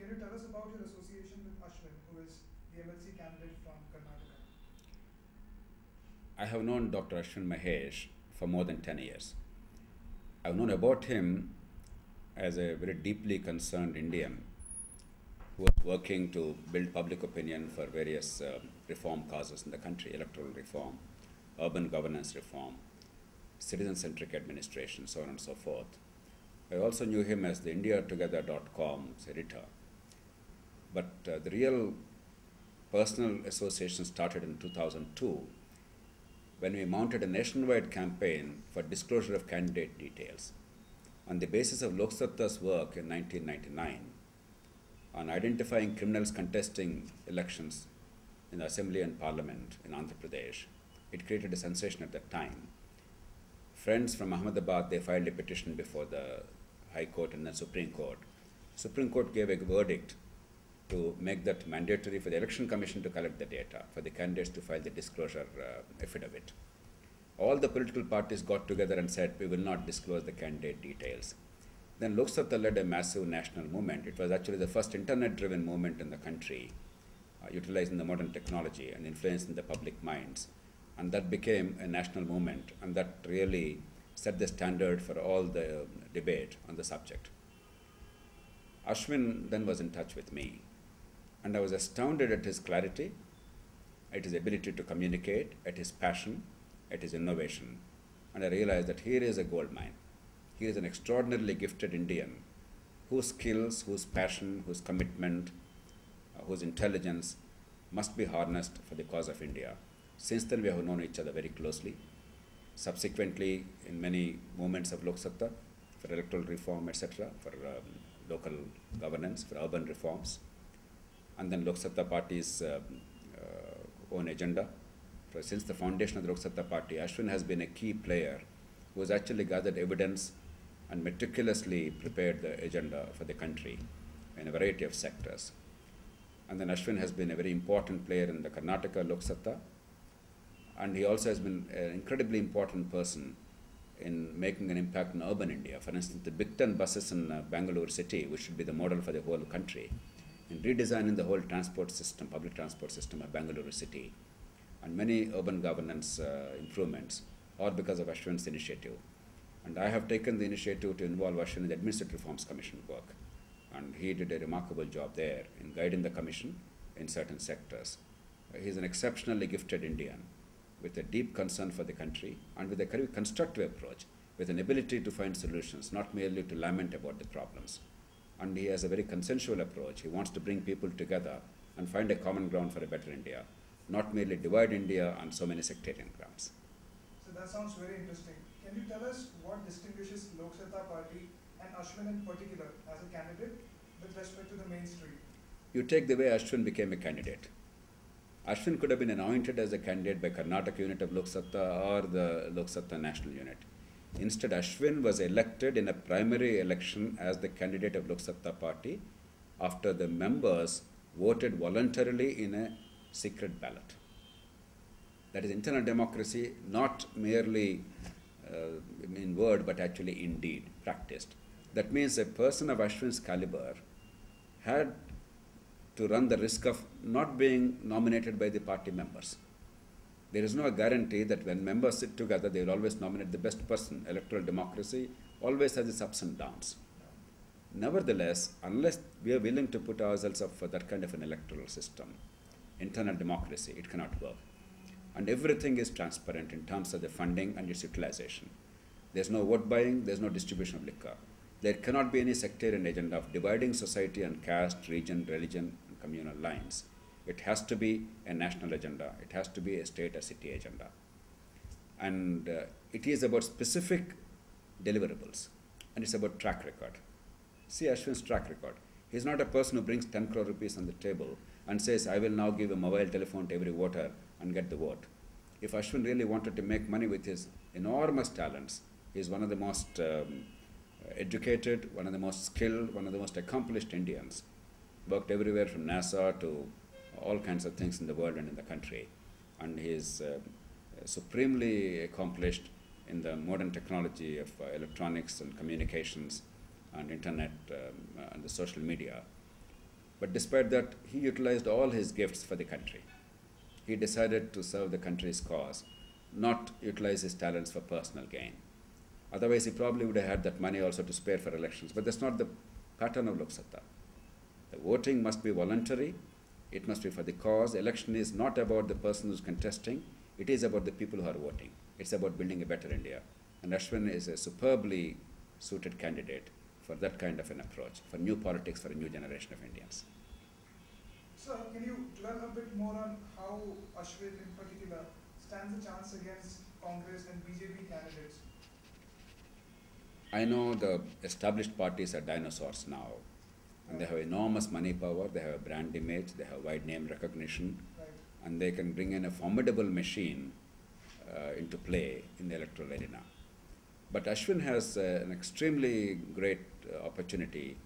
can you tell us about your association with Ashwin, who is the MLC candidate from Karnataka? I have known Dr. Ashwin Mahesh for more than 10 years. I've known about him as a very deeply concerned Indian who was working to build public opinion for various uh, reform causes in the country electoral reform, urban governance reform, citizen centric administration, so on and so forth. I also knew him as the IndiaTogether.com's editor. But uh, the real personal association started in 2002 when we mounted a nationwide campaign for disclosure of candidate details. On the basis of Lok Satta's work in 1999 on identifying criminals contesting elections in the Assembly and Parliament in Andhra Pradesh, it created a sensation at that time. Friends from Ahmedabad, they filed a petition before the High Court and then Supreme Court. Supreme Court gave a verdict to make that mandatory for the Election Commission to collect the data, for the candidates to file the disclosure uh, affidavit. All the political parties got together and said, we will not disclose the candidate details. Then Lok Satta led a massive national movement. It was actually the first internet-driven movement in the country, uh, utilizing the modern technology and influencing the public minds. And that became a national movement, and that really set the standard for all the debate on the subject. Ashwin then was in touch with me, and I was astounded at his clarity, at his ability to communicate, at his passion, at his innovation. And I realized that here is a gold mine. He is an extraordinarily gifted Indian whose skills, whose passion, whose commitment, uh, whose intelligence must be harnessed for the cause of India. Since then, we have known each other very closely. Subsequently, in many movements of Lok Satta, for electoral reform, etc., for um, local governance, for urban reforms, and then Lok Satta Party's uh, uh, own agenda. Since the foundation of the Lok Satta Party, Ashwin has been a key player who has actually gathered evidence and meticulously prepared the agenda for the country in a variety of sectors. And then Ashwin has been a very important player in the Karnataka Lok Satta, and he also has been an incredibly important person in making an impact in urban India. For instance, the Big Ten buses in uh, Bangalore city, which should be the model for the whole country, in redesigning the whole transport system, public transport system of Bangalore city, and many urban governance uh, improvements, all because of Ashwin's initiative. And I have taken the initiative to involve Ashwin in the Administrative Reforms Commission work. And he did a remarkable job there in guiding the commission in certain sectors. He's an exceptionally gifted Indian with a deep concern for the country and with a constructive approach, with an ability to find solutions, not merely to lament about the problems. And he has a very consensual approach. He wants to bring people together and find a common ground for a better India, not merely divide India on so many sectarian grounds. So that sounds very interesting. Can you tell us what distinguishes Lok Satta Party and Ashwin in particular as a candidate with respect to the mainstream? You take the way Ashwin became a candidate. Ashwin could have been anointed as a candidate by Karnataka unit of Lok Satta or the Lok Satta national unit. Instead, Ashwin was elected in a primary election as the candidate of Lok Satta party after the members voted voluntarily in a secret ballot. That is internal democracy, not merely uh, in word but actually indeed practiced. That means a person of Ashwin's caliber had to run the risk of not being nominated by the party members. There is no guarantee that when members sit together, they will always nominate the best person. Electoral democracy always has its ups and downs. Nevertheless, unless we are willing to put ourselves up for that kind of an electoral system, internal democracy, it cannot work. And everything is transparent in terms of the funding and its utilization. There's no vote buying, there's no distribution of liquor. There cannot be any sectarian agenda of dividing society on caste, region, religion, and communal lines. It has to be a national agenda. It has to be a state or city agenda. And uh, it is about specific deliverables. And it's about track record. See Ashwin's track record. He's not a person who brings 10 crore rupees on the table and says, I will now give a mobile telephone to every voter and get the vote. If Ashwin really wanted to make money with his enormous talents, he's one of the most um, educated, one of the most skilled, one of the most accomplished Indians. Worked everywhere from NASA to all kinds of things in the world and in the country. And he is uh, supremely accomplished in the modern technology of uh, electronics and communications and internet um, and the social media. But despite that, he utilized all his gifts for the country. He decided to serve the country's cause, not utilize his talents for personal gain. Otherwise, he probably would have had that money also to spare for elections. But that's not the pattern of Lok Satta. The voting must be voluntary, it must be for the cause. Election is not about the person who's contesting, it is about the people who are voting. It's about building a better India. And Ashwin is a superbly suited candidate for that kind of an approach, for new politics for a new generation of Indians. Sir, can you dwell a bit more on how Ashwin in particular stands a chance against Congress and BJP candidates? I know the established parties are dinosaurs now, and they have enormous money power, they have a brand image, they have wide name recognition, Right. and they can bring in a formidable machine uh, into play in the electoral arena. But Ashwin has uh, an extremely great uh, opportunity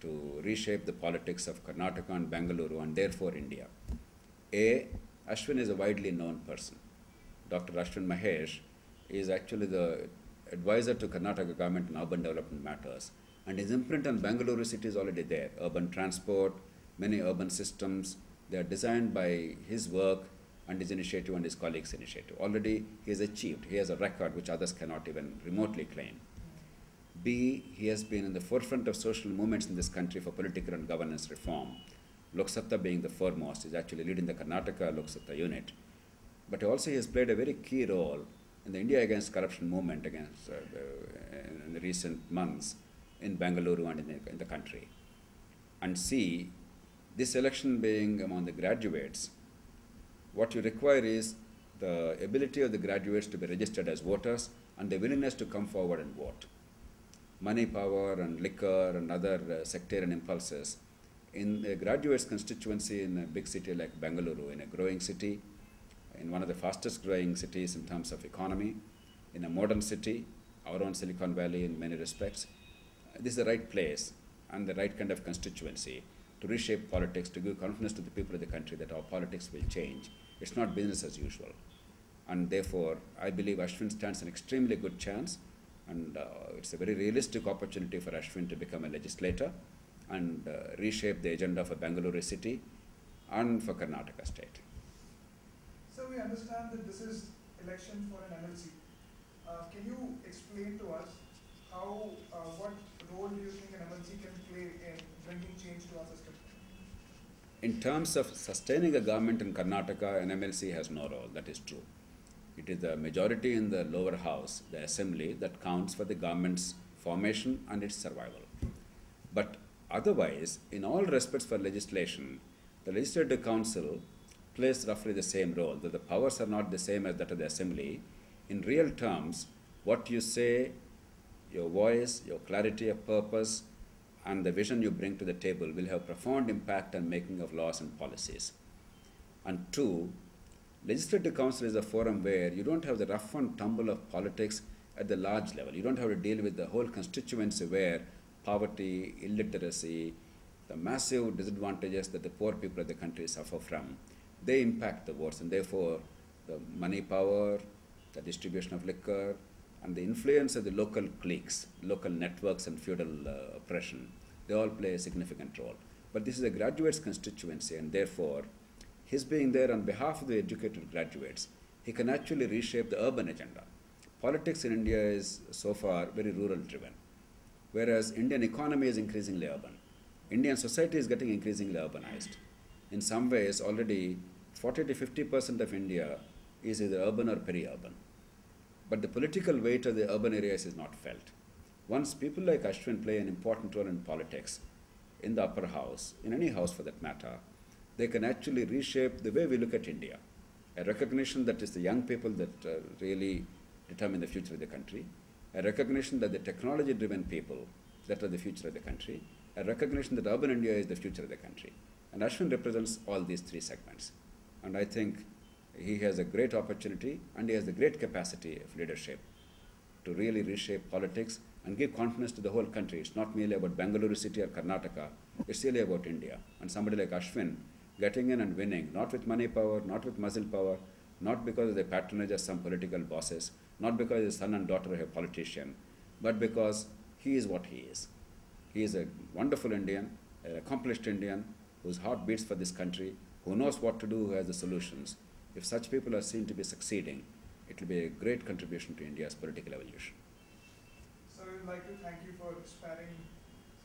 to reshape the politics of Karnataka and Bengaluru and therefore India. A, Ashwin is a widely known person. Dr. Ashwin Mahesh is actually the advisor to Karnataka government on urban development matters. And his imprint on Bangalore city is already there. Urban transport, many urban systems, they are designed by his work and his initiative and his colleagues' initiative. Already he has achieved, he has a record which others cannot even remotely claim. B, he has been in the forefront of social movements in this country for political and governance reform. Lok Satta being the foremost, is actually leading the Karnataka Lok Satta unit. But also he has played a very key role in the India Against Corruption movement against uh, in the recent months in Bengaluru and in the, in the country. And C, this election being among the graduates, what you require is the ability of the graduates to be registered as voters and the willingness to come forward and vote. Money power and liquor and other uh, sectarian impulses in a graduates constituency in a big city like Bengaluru, in a growing city, in one of the fastest growing cities in terms of economy, in a modern city, our own Silicon Valley in many respects, this is the right place and the right kind of constituency to reshape politics, to give confidence to the people of the country that our politics will change. It's not business as usual. And therefore, I believe Ashwin stands an extremely good chance, and uh, it's a very realistic opportunity for Ashwin to become a legislator and uh, reshape the agenda for Bangalore city and for Karnataka state. So we understand that this is election for an MLC. Uh, can you explain to us how, uh, what role do you think an MLC can play in bringing change to our system? In terms of sustaining a government in Karnataka, an MLC has no role, that is true. It is the majority in the lower house, the assembly, that counts for the government's formation and its survival. But otherwise, in all respects for legislation, the legislative council plays roughly the same role, though the powers are not the same as that of the assembly. In real terms, what you say, your voice, your clarity of purpose, and the vision you bring to the table will have profound impact on making of laws and policies. And two, legislative council is a forum where you don't have the rough and tumble of politics at the large level. You don't have to deal with the whole constituency where poverty, illiteracy, the massive disadvantages that the poor people of the country suffer from, they impact the votes, and therefore the money power, the distribution of liquor, and the influence of the local cliques, local networks, and feudal uh, oppression, they all play a significant role. But this is a graduates' constituency, and therefore, his being there on behalf of the educated graduates, he can actually reshape the urban agenda. Politics in India is so far very rural driven, whereas Indian economy is increasingly urban. Indian society is getting increasingly urbanized. In some ways, already 40 to 50 percent of India is either urban or peri-urban. But the political weight of the urban areas is not felt. Once people like Ashwin play an important role in politics, in the upper house, in any house for that matter, they can actually reshape the way we look at India. A recognition that it's the young people that uh, really determine the future of the country, a recognition that the technology driven people that are the future of the country, a recognition that urban India is the future of the country. And Ashwin represents all these three segments. And I think he has a great opportunity and he has the great capacity of leadership to really reshape politics and give confidence to the whole country. It's not merely about Bangalore city or Karnataka, it's really about India. And somebody like Ashwin getting in and winning, not with money power, not with muscle power, not because of the patronage of some political bosses, not because his son and daughter are a politician, but because he is what he is. He is a wonderful Indian, an accomplished Indian, whose heart beats for this country, who knows what to do, who has the solutions. If such people are seen to be succeeding, it will be a great contribution to India's political evolution. So we would like to thank you for sparing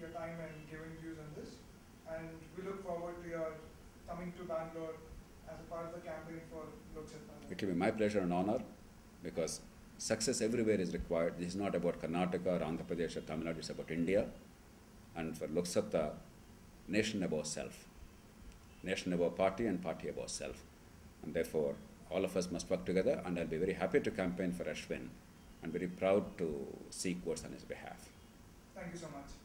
your time and giving views on this. And we look forward to your coming to Bangalore as a part of the campaign for Lok Satta. It will be my pleasure and honor because success everywhere is required. This is not about Karnataka or Andhra Pradesh or Tamil Nadu, it's about India. And for Lok Satta, nation above self. Nation above party and party above self. And therefore, all of us must work together and I'll be very happy to campaign for Ashwin and very proud to seek votes on his behalf. Thank you so much.